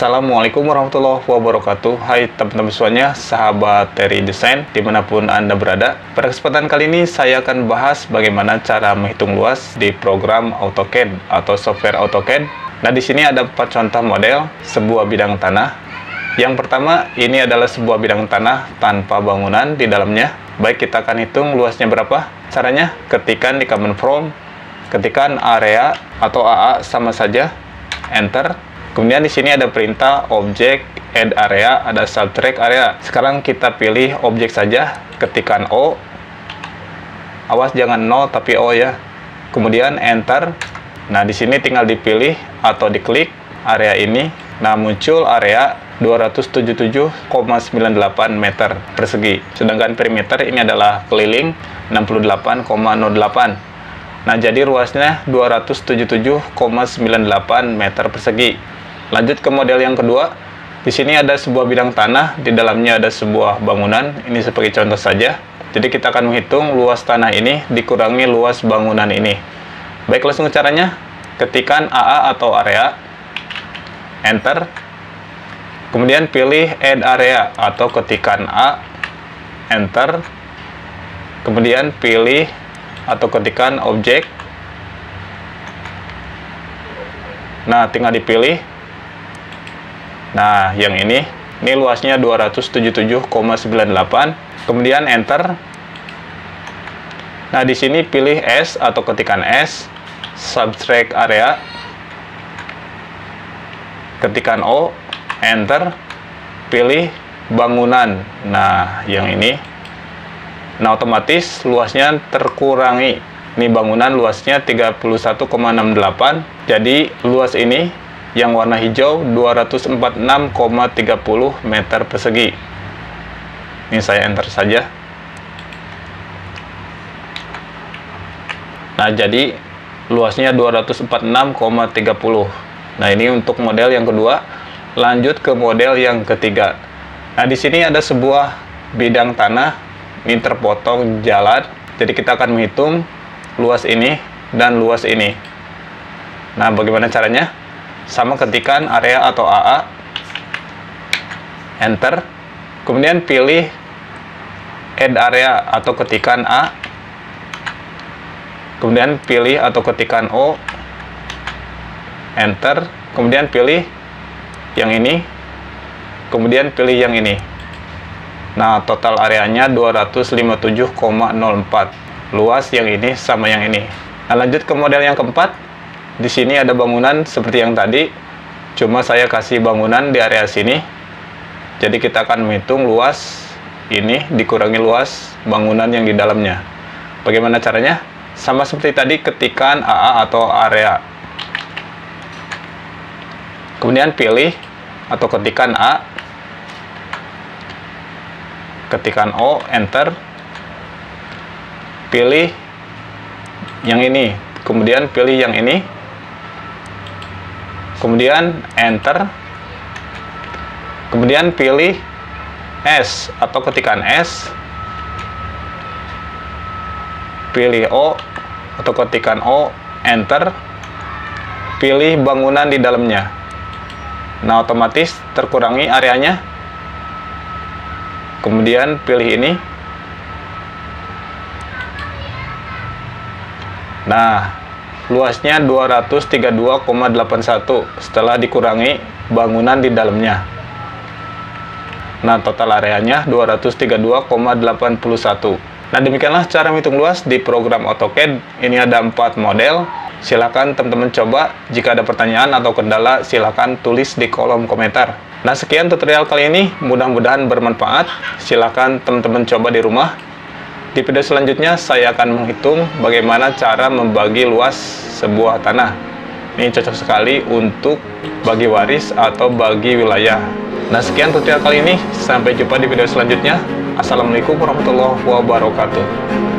Assalamualaikum warahmatullahi wabarakatuh. Hai teman-teman semuanya, sahabat Terry Design di mana pun Anda berada. Pada kesempatan kali ini saya akan bahas bagaimana cara menghitung luas di program AutoCAD atau software AutoCAD. Nah di sini ada empat contoh model sebuah bidang tanah. Yang pertama ini adalah sebuah bidang tanah tanpa bangunan di dalamnya. Baik kita akan hitung luasnya berapa. Caranya ketikan di command prompt Ketikan area atau AA sama saja Enter Kemudian di sini ada perintah objek add area, ada subtract area. Sekarang kita pilih objek saja, ketikan O. Awas jangan 0 tapi O ya. Kemudian enter. Nah, di sini tinggal dipilih atau diklik area ini. Nah, muncul area 277,98 meter persegi. Sedangkan perimeter ini adalah keliling 68,08. Nah, jadi ruasnya 277,98 meter persegi. Lanjut ke model yang kedua. Di sini ada sebuah bidang tanah, di dalamnya ada sebuah bangunan. Ini sebagai contoh saja. Jadi kita akan menghitung luas tanah ini dikurangi luas bangunan ini. Baik, langsung caranya. Ketikan AA atau area. Enter. Kemudian pilih add area atau ketikan A. Enter. Kemudian pilih atau ketikan objek. Nah, tinggal dipilih Nah, yang ini, ini luasnya 277,98. Kemudian enter. Nah, di sini pilih S atau ketikan S, subtract area. Ketikan O, enter. Pilih bangunan. Nah, yang ini. Nah, otomatis luasnya terkurangi. Ini bangunan luasnya 31,68. Jadi, luas ini yang warna hijau 246,30 meter persegi. Ini saya enter saja. Nah jadi luasnya 246,30 nah ini untuk model yang kedua. Lanjut ke model yang ketiga. Nah di sini ada sebuah bidang tanah. Ini terpotong jalan. Jadi kita akan menghitung luas ini dan luas ini. Nah bagaimana caranya sama ketikan area atau AA enter. Kemudian pilih add area atau ketikan A. Kemudian pilih atau ketikan O. Enter. Kemudian pilih yang ini. Kemudian pilih yang ini. Nah total areanya 257,04 luas yang ini sama yang ini. Nah lanjut ke model yang keempat di sini ada bangunan seperti yang tadi cuma saya kasih bangunan di area sini. Jadi kita akan menghitung luas ini dikurangi luas bangunan yang di dalamnya. Bagaimana caranya? Sama seperti tadi ketikan AA atau area. Kemudian pilih atau ketikan A. Ketikan O enter. Pilih yang ini. Kemudian pilih yang ini kemudian enter. Kemudian pilih S atau ketikan S. Pilih O atau ketikan O enter. Pilih bangunan di dalamnya. Nah otomatis terkurangi areanya. Kemudian pilih ini. Nah luasnya 232,81 setelah dikurangi bangunan di dalamnya. Nah, total areanya 232,81. Nah, demikianlah cara menghitung luas di program AutoCAD. Ini ada empat model. Silakan teman-teman coba. Jika ada pertanyaan atau kendala, silakan tulis di kolom komentar. Nah, sekian tutorial kali ini. Mudah-mudahan bermanfaat. Silakan teman-teman coba di rumah. Di video selanjutnya saya akan menghitung bagaimana cara membagi luas sebuah tanah. Ini cocok sekali untuk bagi waris atau bagi wilayah. Nah sekian tutorial kali ini, sampai jumpa di video selanjutnya. Assalamualaikum warahmatullahi wabarakatuh.